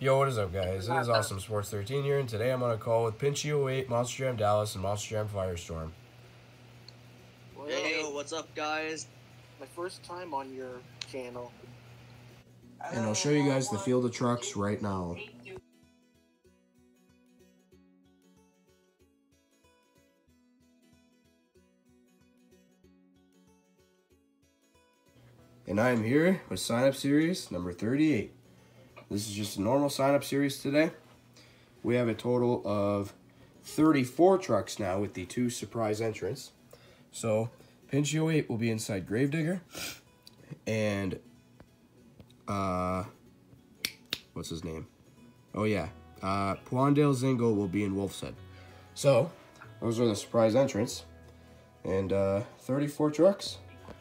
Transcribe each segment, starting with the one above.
Yo, what is up, guys? It is Awesome Sports 13 here, and today I'm on a call with Pinchy 08, Monster Jam Dallas, and Monster Jam Firestorm. Well, Hey, what's up, guys? my first time on your channel. And I'll show you guys the field of trucks right now. And I am here with sign up series number 38. This is just a normal sign up series today. We have a total of 34 trucks now with the two surprise entrants. So, Pinchio 8 will be inside Gravedigger. And, uh, what's his name? Oh, yeah. Uh, Puandale Zingle will be in Wolf's Head. So, those are the surprise entrants. And, uh, 34 trucks.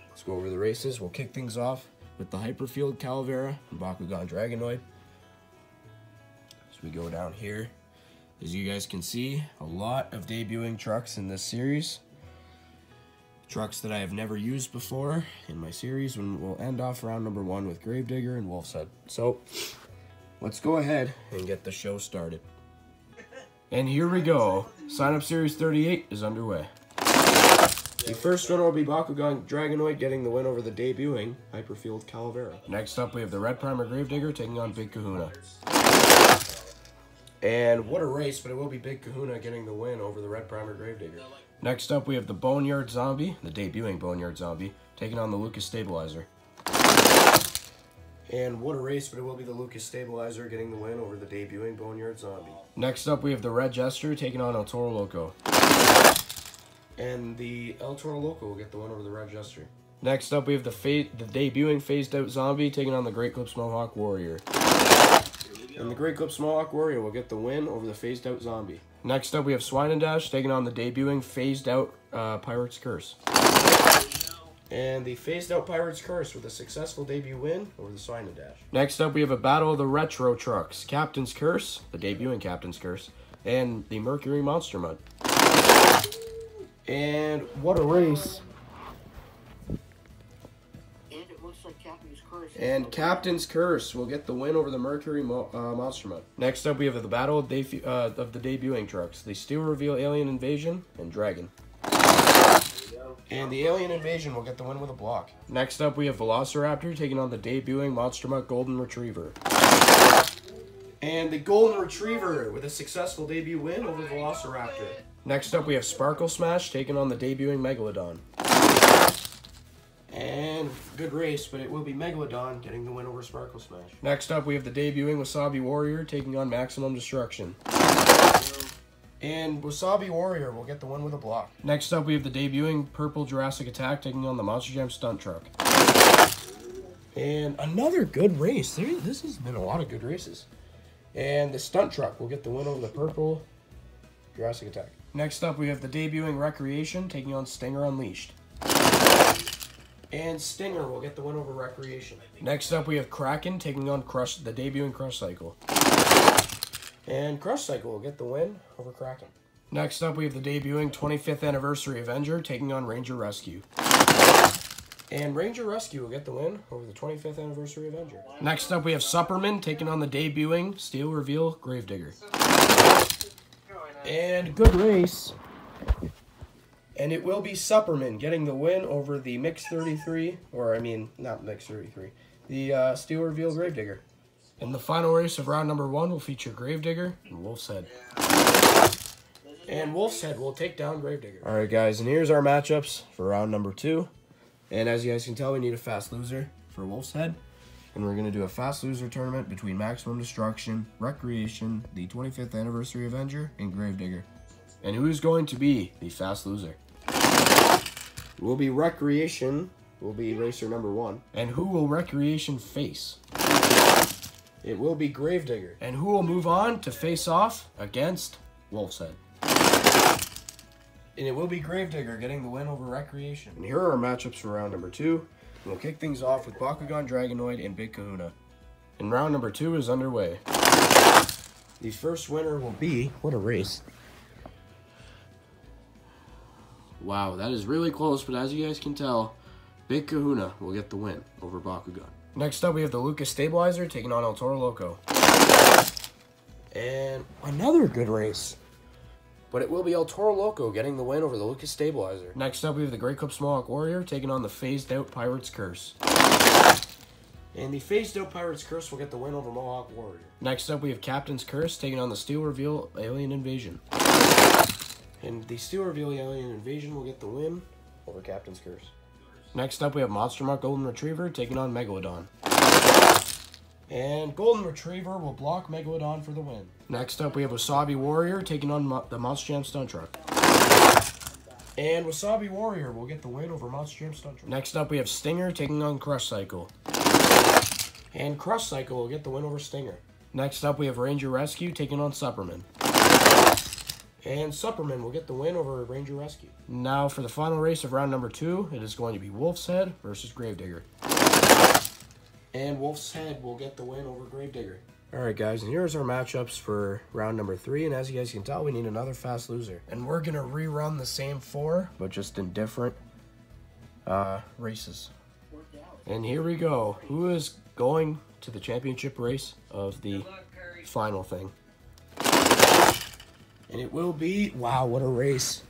Let's go over the races. We'll kick things off with the Hyperfield Calavera and Bakugan Dragonoid. So we go down here. As you guys can see, a lot of debuting trucks in this series. Trucks that I have never used before in my series, and we'll end off round number one with Gravedigger and Wolf's Head. So, let's go ahead and get the show started. And here we go. Sign up series 38 is underway. The first runner will be Bakugan Dragonoid getting the win over the debuting Hyperfield Calavera. Next up, we have the Red Primer Gravedigger taking on Big Kahuna. And what a race, but it will be Big Kahuna getting the win over the Red Primer Gravedigger. Next up, we have the Boneyard Zombie, the debuting Boneyard Zombie, taking on the Lucas Stabilizer. And what a race, but it will be the Lucas Stabilizer getting the win over the debuting Boneyard Zombie. Next up, we have the Red Jester taking on El Toro Loco. And the El Toro Loco will get the win over the Red Jester. Next up, we have the the debuting phased out zombie taking on the Great Clips Mohawk Warrior. And the Great Clips Mohawk Warrior will get the win over the phased out zombie. Next up, we have Swine and Dash taking on the debuting phased out uh, Pirate's Curse. And the phased out Pirate's Curse with a successful debut win over the Swine and Dash. Next up, we have a battle of the retro trucks Captain's Curse, the debuting Captain's Curse, and the Mercury Monster Mud. And what a race! And Captain's Curse will get the win over the Mercury Mo- uh, Monster Mud. Next up, we have the battle of, uh, of the debuting trucks: They Steel Reveal Alien Invasion and Dragon. And the Alien Invasion will get the win with a block. Next up, we have Velociraptor taking on the debuting Monster Mutt Golden Retriever. And the Golden Retriever with a successful debut win over Velociraptor. Next up, we have Sparkle Smash taking on the debuting Megalodon. And good race, but it will be Megalodon getting the win over Sparkle Smash. Next up, we have the debuting Wasabi Warrior taking on Maximum Destruction. And Wasabi Warrior will get the win with a block. Next up, we have the debuting Purple Jurassic Attack taking on the Monster Jam Stunt Truck. And another good race. This has been a lot of good races. And the Stunt Truck will get the win over the Purple Jurassic Attack. Next up, we have the debuting Recreation taking on Stinger Unleashed. And Stinger will get the win over Recreation. Next up, we have Kraken taking on Crush, the debuting Crush Cycle. And Crush Cycle will get the win over Kraken. Next up, we have the debuting 25th Anniversary Avenger taking on Ranger Rescue. And Ranger Rescue will get the win over the 25th Anniversary Avenger. Next up, we have Superman taking on the debuting Steel Reveal Gravedigger. And good race. And it will be Superman getting the win over the Mix 33, or I mean, not Mix 33, the uh, Steel Reveal Gravedigger. And the final race of round number one will feature Gravedigger and Wolf's Head. And Wolf's Head will take down Gravedigger. All right, guys, and here's our matchups for round number two. And as you guys can tell, we need a fast loser for Wolf's Head. And we're going to do a fast loser tournament between Maximum Destruction, Recreation, the 25th Anniversary Avenger, and Gravedigger. And who's going to be the fast loser? Will be Recreation, will be racer number one. And who will Recreation face? It will be Gravedigger. And who will move on to face off against Wolf's Head? And it will be Gravedigger getting the win over Recreation. And here are our matchups for round number two. We'll kick things off with Bakugan Dragonoid and Big Kahuna. And round number two is underway. The first winner will be. What a race. Wow, that is really close, but as you guys can tell, Big Kahuna will get the win over Bakugan. Next up, we have the Lucas Stabilizer taking on El Toro Loco. And another good race. But it will be El Toro Loco getting the win over the Lucas Stabilizer. Next up, we have the Great Clips Mohawk Warrior taking on the phased out Pirates Curse. And the phased out Pirates Curse will get the win over Mohawk Warrior. Next up, we have Captain's Curse taking on the Steel Reveal Alien Invasion. And the Steel Reveal Alien Invasion will get the win over Captain's Curse. Next up, we have Monster Mutt Golden Retriever taking on Megalodon. And Golden Retriever will block Megalodon for the win. Next up, we have Wasabi Warrior taking on Mo the Monster Jam Stunt Truck. And Wasabi Warrior will get the win over Monster Jam Stunt Truck. Next up, we have Stinger taking on Crush Cycle. And Crush Cycle will get the win over Stinger. Next up, we have Ranger Rescue taking on Superman. And Superman will get the win over Ranger Rescue. Now, for the final race of round number two, it is going to be Wolf's Head versus Gravedigger. And Wolf's Head will get the win over Gravedigger. Alright guys, and here's our matchups for round number three, and as you guys can tell, we need another fast loser. And we're gonna rerun the same four, but just in different uh, races. And here we go. Who is going to the championship race of the final thing? And it will be, wow, what a race.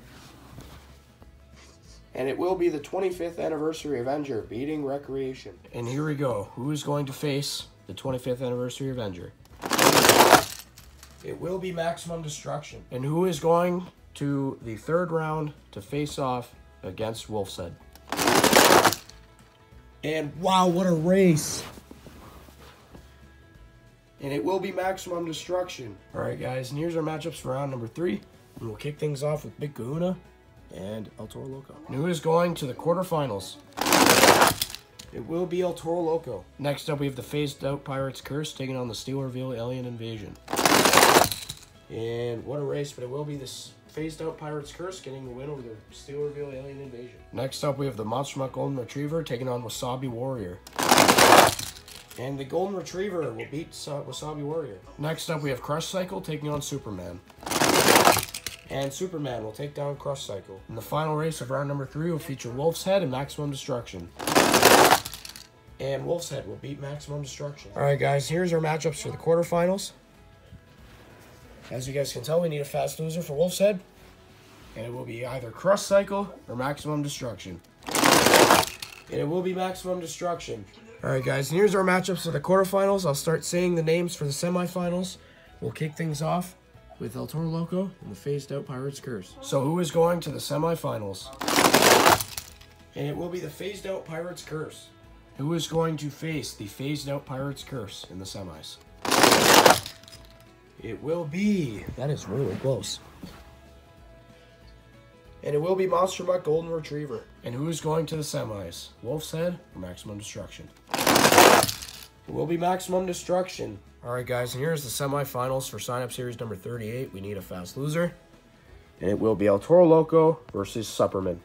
And it will be the 25th anniversary Avenger beating Recreation. And here we go. Who is going to face the 25th anniversary Avenger? It will be Maximum Destruction. And who is going to the third round to face off against Wolf's Head? And wow, what a race! And it will be Maximum Destruction. Alright guys, and here's our matchups for round number three. And we'll kick things off with Big Kahuna and El Toro Loco. And who is going to the quarterfinals? It will be El Toro Loco. Next up, we have the phased out Pirates Curse taking on the Steel Reveal Alien Invasion. And what a race, but it will be this phased out Pirates Curse getting the win over the Steel Reveal Alien Invasion. Next up, we have the Monster Mutt Golden Retriever taking on Wasabi Warrior. And the Golden Retriever will beat Wasabi Warrior. Next up, we have Crush Cycle taking on Superman. And Superman will take down Crush Cycle. And the final race of round number three will feature Wolf's Head and Maximum Destruction. And Wolf's Head will beat Maximum Destruction. Alright guys, here's our matchups for the quarterfinals. As you guys can tell, we need a fast loser for Wolf's Head. And it will be either Crush Cycle or Maximum Destruction. And it will be Maximum Destruction. Alright guys, and here's our matchups for the quarterfinals. I'll start saying the names for the semifinals. We'll kick things off with El Toro Loco and the phased out Pirates Curse. So who is going to the semifinals? And it will be the phased out Pirates Curse. Who is going to face the phased out Pirates Curse in the semis? It will be. That is really close. And it will be Monster Mutt Golden Retriever. And who is going to the semis? Wolf's Head or Maximum Destruction? It will be Maximum Destruction. Alright guys, and here's the semifinals for sign up series number 38. We need a fast loser. And it will be El Toro Loco versus Superman.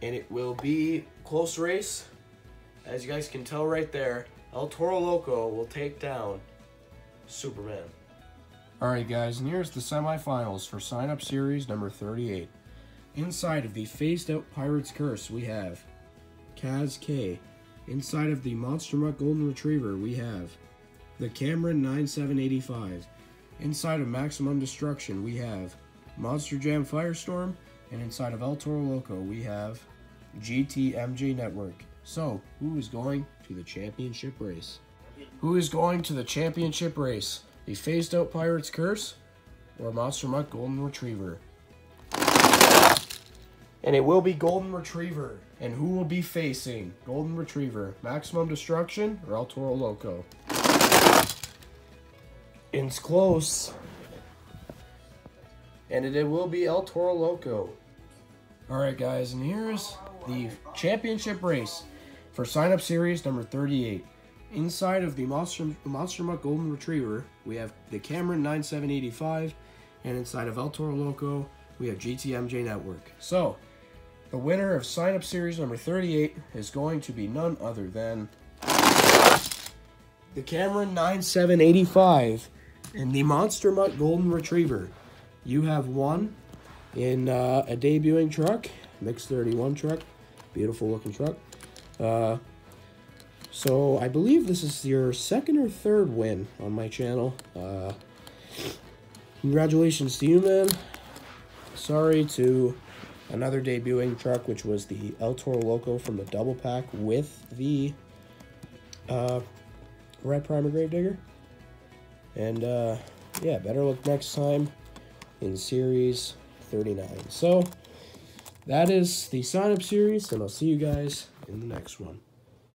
And it will be close race. As you guys can tell right there, El Toro Loco will take down Superman. Alright guys, and here's the semifinals for sign up series number 38. Inside of the phased out Pirates Curse, we have Kaz K. Inside of the Monster Mutt Golden Retriever, we have the Cameron 9785. Inside of Maximum Destruction, we have Monster Jam Firestorm, and inside of El Toro Loco, we have GTMJ Network. So, who is going to the championship race? Who is going to the championship race? The phased out Pirates Curse or Monster Mutt Golden Retriever? And it will be Golden Retriever. And who will be facing Golden Retriever? Maximum Destruction or El Toro Loco? It's close. And it, it will be El Toro Loco. Alright guys, and here's the championship race for sign up series number 38. Inside of the Monster, Monster Mutt Golden Retriever, we have the Cameron 9785, and inside of El Toro Loco, we have GTMJ Network. So, the winner of sign up series number 38 is going to be none other than the Cameron 9785 and the Monster Mutt Golden Retriever. You have won in uh, a debuting truck, Mix 31 truck, beautiful looking truck. Uh, So I believe this is your second or third win on my channel. Uh, congratulations to you, man. Sorry to another debuting truck, which was the El Toro Loco from the double pack with the uh, Red Primer Gravedigger. And uh, yeah, better luck next time in Series 39. So that is the sign up series, and I'll see you guys in the next one.